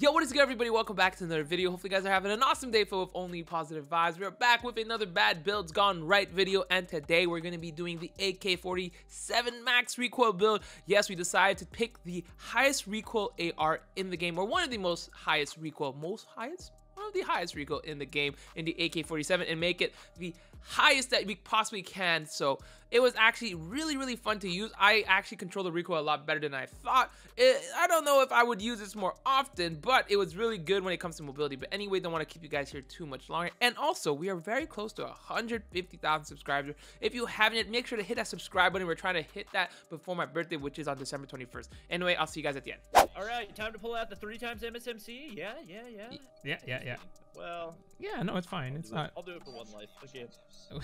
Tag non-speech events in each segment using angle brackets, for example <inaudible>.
Yo, what is good everybody? Welcome back to another video. Hopefully you guys are having an awesome day full of only positive vibes. We're back with another bad builds gone right video and today we're going to be doing the AK-47 max recoil build. Yes, we decided to pick the highest recoil AR in the game or one of the most highest recoil, most highest? One of the highest recoil in the game in the AK-47 and make it the highest that we possibly can. So it was actually really, really fun to use. I actually control the recoil a lot better than I thought. It, I don't know if I would use this more often, but it was really good when it comes to mobility. But anyway, don't want to keep you guys here too much longer. And also, we are very close to 150,000 subscribers. If you haven't yet, make sure to hit that subscribe button. We're trying to hit that before my birthday, which is on December 21st. Anyway, I'll see you guys at the end. All right, time to pull out the three times MSMC. Yeah, yeah, yeah. Yeah, yeah, yeah. Well, Yeah, no, it's fine. It's not. I'll do it for one life. Okay. <laughs>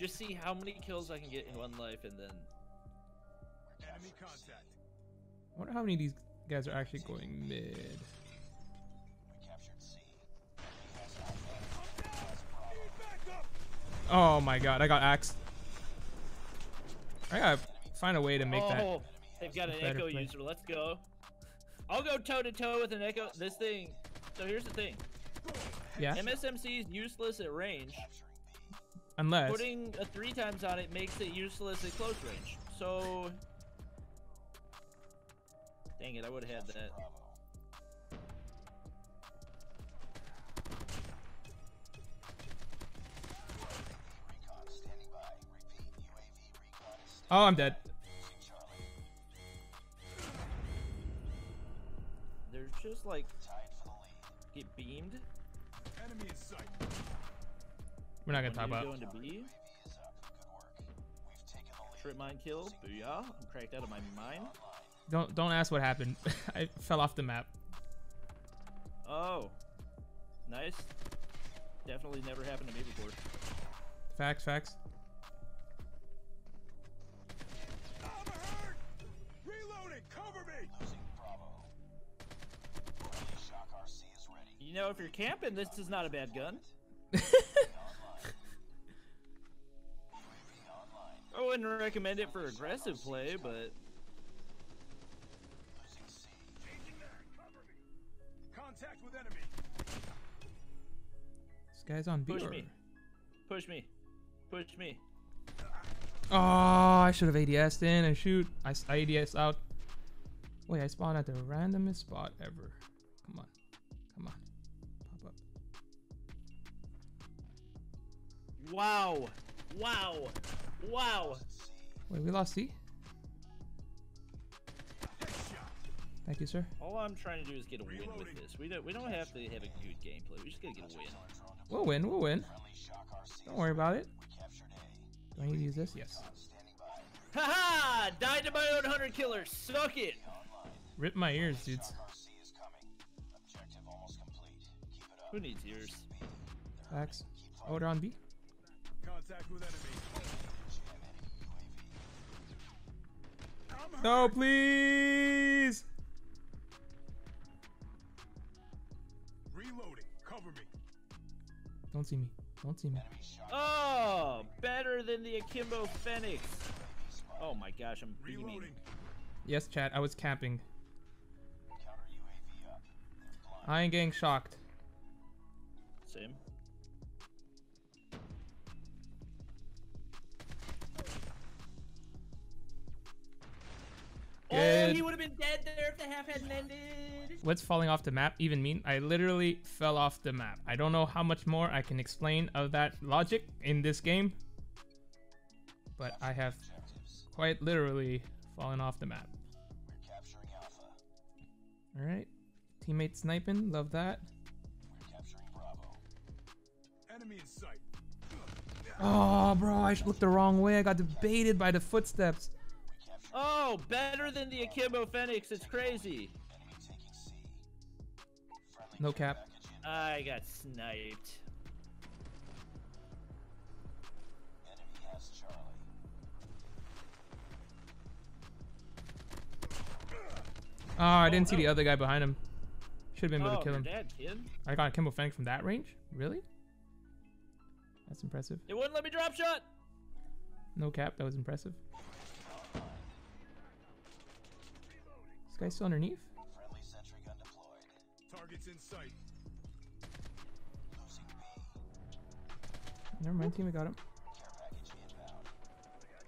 Just see how many kills I can get in one life, and then. Enemy contact. I wonder how many of these guys are actually going mid. Oh my god, I got axed. I gotta find a way to make that. oh, that. they've got an echo play. user. Let's go. I'll go toe to toe with an echo. This thing. So here's the thing. Yeah, MSMC is useless at range. unless. Putting a three times on it makes it useless at close range. So. Dang it! I would have had that. Oh, I'm dead. There's just like get beamed. Enemy in sight. We're not gonna When talk you about. go into B. Trip mine kill. Booyah. I'm cracked out of my mind. Don't don't ask what happened. <laughs> I fell off the map. Oh. Nice. Definitely never happened to me before. Facts, facts. You know, if you're camping, this is not a bad gun. <laughs> I wouldn't recommend it for aggressive play, but Contact with enemy. This guy's on B. push me. Push me. Push me. Oh, I should have ADS'd in and shoot. I ADS out. Wait, I spawned at the randomest spot ever. Come on. Wow. Wow. Wow. Wait, we lost C? Thank you, sir. All I'm trying to do is get a win with this. We don't we don't have to have a good gameplay. We just gotta get a win. We'll win, we'll win. Don't worry about it. Do I need to use this? Yes. Haha! Died to my own hunter killer. Suck it. Rip my ears, dudes. Who needs ears? Facts. Oh, they're on B? Contact with enemy. I'm. No, please! Reloading. Cover me. Don't see me. Don't see me. Oh, better than the Akimbo Fennec. Oh my gosh, I'm beaming. Reloading. Yes, chat, I was camping. I ain't getting shocked. Same. Good. he would have been dead there if the half hadn't ended. What's falling off the map even mean? I literally fell off the map. I don't know how much more I can explain of that logic in this game, but I have quite literally fallen off the map. Alright. Teammate sniping, love that. Enemy in sight. Oh, bro, I looked the wrong way. I got debated by the footsteps. Oh, better than the Akimbo Fennec. It's crazy. No cap. I got sniped. Oh, I didn't oh, see the other guy behind him. Should have been able Oh, to kill him. dead, kid. I got a Kimbo Fang from that range? Really? That's impressive. It wouldn't let me drop shot. No cap, that was impressive. This guy's still underneath? Targets in sight. Never mind, team. We got him.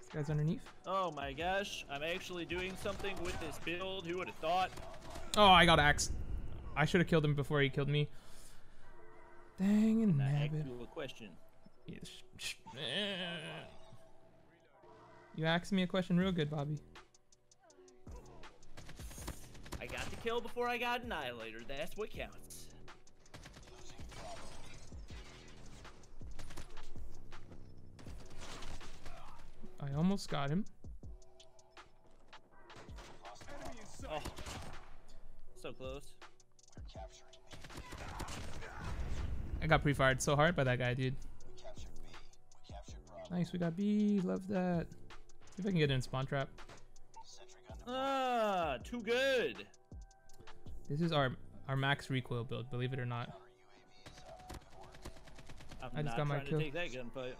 This guy's underneath. Oh my gosh, I'm actually doing something with this build. Who would have thought? Oh, I got axed. I should have killed him before he killed me. Dang and An nabbit. actual question. Yes. You asked me a question real good, Bobby. I got the kill before I got annihilator. That's what counts. I almost got him. Enemy in sight. Oh, so close. I got pre-fired so hard by that guy, dude. Nice, we got B. Love that. See if I can get in spawn trap. Ah, too good. This is our our max recoil build, believe it or not. I'm I just got my kill. that gunfight.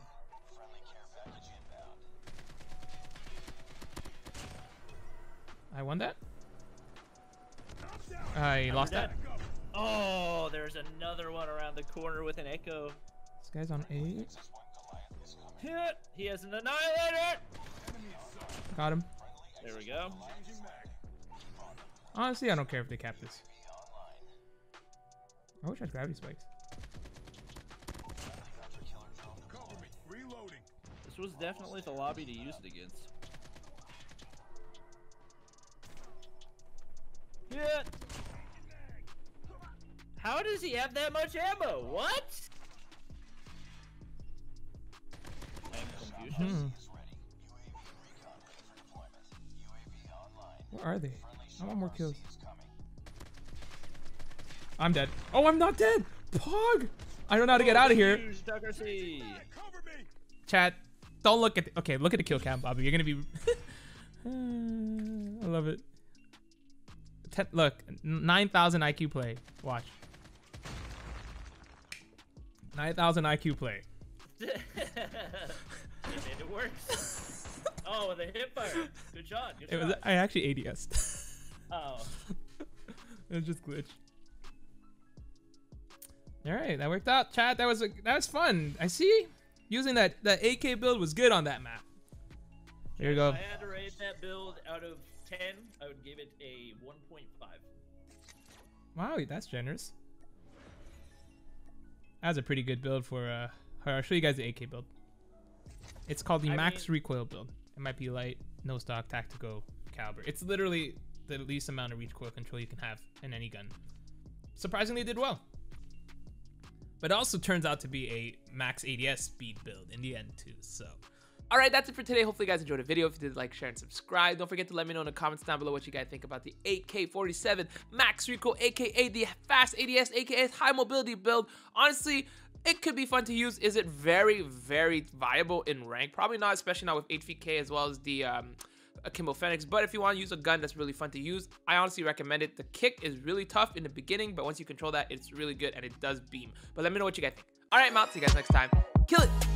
I won that. I'm lost that. Oh, there's another one around the corner with an echo. This guy's on A. Hit! He has an annihilator! Got him. There we go. Honestly, I don't care if they cap this. I wish I had gravity spikes. Reloading. This was definitely the lobby to use it against. Hit! How does he have that much ammo? What? Hmm. Where are they? I want more kills. I'm dead. Oh, I'm not dead. Pog. I don't know how to get out of here. Huge Tucker C. Cover me. Chat. Don't look at. The, okay, look at the kill cam, Bobby. You're gonna be. <laughs> I love it. Ten, look, nine thousand IQ play. Watch. Nine thousand IQ play. <laughs> it made it worse. oh, with a hip fire. Good shot. Good It was. I actually ADS. <laughs> Oh. <laughs> it was just glitch. All right, that worked out, Chad. That was a, that was fun. I see. Using that that AK build was good on that map. There you go. If I had to rate that build out of 10, I would give it a 1.5. Wow, that's generous. That's a pretty good build for uh. I'll show you guys the AK build. It's called the I Max mean- Recoil build. It might be light, no stock, tactical, caliber. It's literally the least amount of recoil control you can have in any gun. Surprisingly, did well. But it also turns out to be a max ADS speed build in the end too. So. All right, that's it for today. Hopefully, you guys enjoyed the video. If you did, like, share, and subscribe. Don't forget to let me know in the comments down below what you guys think about the AK47 Max Recoil, aka the fast ADS, aka high mobility build. Honestly, it could be fun to use. Is it very, very viable in rank? Probably not, especially not with HVK as well as the um, Akimbo Fennec. But if you want to use a gun that's really fun to use, I honestly recommend it. The kick is really tough in the beginning, but once you control that, it's really good and it does beam. But let me know what you guys think. All right, out. See you guys next time. Kill it.